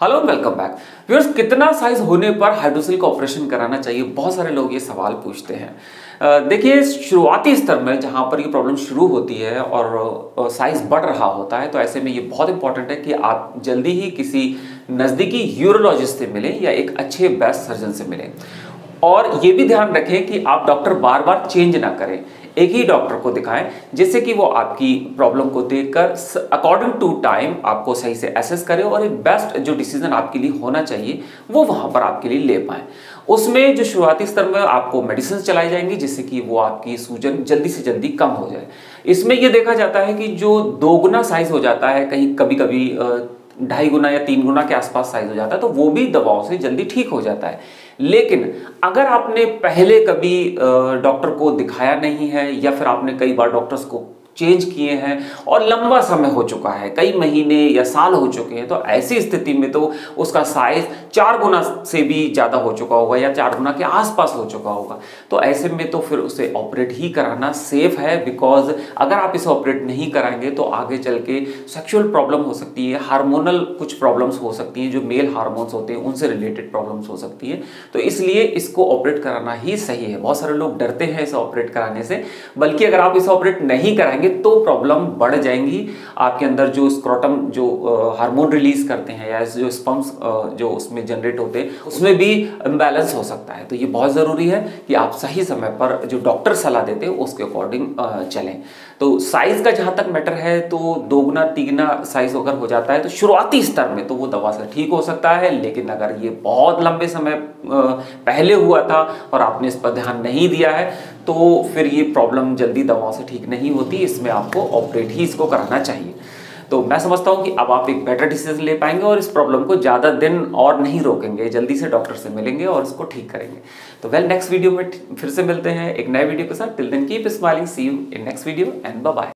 Hello welcome back viewers कितना size होने पर हाइड्रोसिल का ऑपरेशन कराना चाहिए? बहुत सारे लोग ये सवाल पूछते हैं। देखिए, शुरुआती स्तर में जहाँ पर ये प्रॉब्लम शुरू होती है और साइज़ बढ़ रहा होता है तो ऐसे में ये बहुत इंपॉर्टेंट है कि आप जल्दी ही किसी नज़दीकी यूरोलॉजिस्ट से मिलें या एक अच्छे बेस्ट सर्जन से मिलें। और ये भी ध्यान रखें कि आप डॉक्टर बार बार चेंज ना करें। एक ही डॉक्टर को दिखाएँ, जिससे कि वो आपकी प्रॉब्लम को देखकर अकॉर्डिंग टू टाइम आपको सही से एसेस करें और एक बेस्ट जो डिसीज़न आपके लिए होना चाहिए, वो वहाँ पर आपके लिए ले पाए। उसमें जो शुरुआती स्तर में आपको मेडिसिन चलाई जाएँगी, जिससे कि वो आपकी सूजन जल्दी से जल्दी कम हो जाए। इसमें यह देखा जाता है कि जो दोगुना साइज़ हो जाता है, कहीं कभी कभी ढाई गुना या तीन गुना के आसपास साइज़ हो जाता है तो वो भी दबाव से जल्दी ठीक हो जाता है। लेकिन अगर आपने पहले कभी डॉक्टर को दिखाया नहीं है या फिर आपने कई बार डॉक्टर्स को चेंज किए हैं और लंबा समय हो चुका है, कई महीने या साल हो चुके हैं तो ऐसी स्थिति में तो उसका साइज़ चार गुना से भी ज़्यादा हो चुका होगा या चार गुना के आसपास हो चुका होगा। तो ऐसे में तो फिर उसे ऑपरेट ही कराना सेफ़ है बिकॉज़ अगर आप इसे ऑपरेट नहीं कराएँगे तो आगे चल के सेक्शुअल प्रॉब्लम हो सकती है हार्मोनल कुछ प्रॉब्लम्स हो सकती हैं, जो मेल हार्मोन्स होते हैं, उनसे रिलेटेड प्रॉब्लम्स हो सकती है। तो इसलिए इसको ऑपरेट कराना ही सही है। बहुत सारे लोग डरते हैं इसे ऑपरेट कराने से, बल्कि अगर आप इसे ऑपरेट नहीं कराएँगे जाएँगे तो प्रॉब्लम बढ़ जाएँगी। आपके अंदर जो स्क्रोटम जो हार्मोन रिलीज़ करते हैं या जो स्पम्स जो उसमें जनरेट होते हैं, उसमें भी इम्बैलेंस हो सकता है। तो ये बहुत ज़रूरी है कि आप सही समय पर जो डॉक्टर सलाह देते हैं, उसके अकॉर्डिंग चलें। तो साइज़ का जहाँ तक मैटर है तो दोगुना, तीगुना साइज़ अगर हो जाता है तो शुरुआती स्तर में तो वो दवा से ठीक हो सकता है। लेकिन अगर ये बहुत लंबे समय पहले हुआ था और आपने इस पर ध्यान नहीं दिया है तो फिर ये प्रॉब्लम जल्दी दवाओं से ठीक नहीं होती, इसमें आपको ऑपरेट ही इसको कराना चाहिए। तो मैं समझता हूँ कि अब आप एक बेटर डिसीज़न ले पाएँगे और इस प्रॉब्लम को ज़्यादा दिन और नहीं रोकेंगे, जल्दी से डॉक्टर से मिलेंगे और इसको ठीक करेंगे। तो वेल नेक्स्ट वीडियो में फिर से मिलते हैं एक नए वीडियो के साथ। Till then keep smiling see you in next video and bye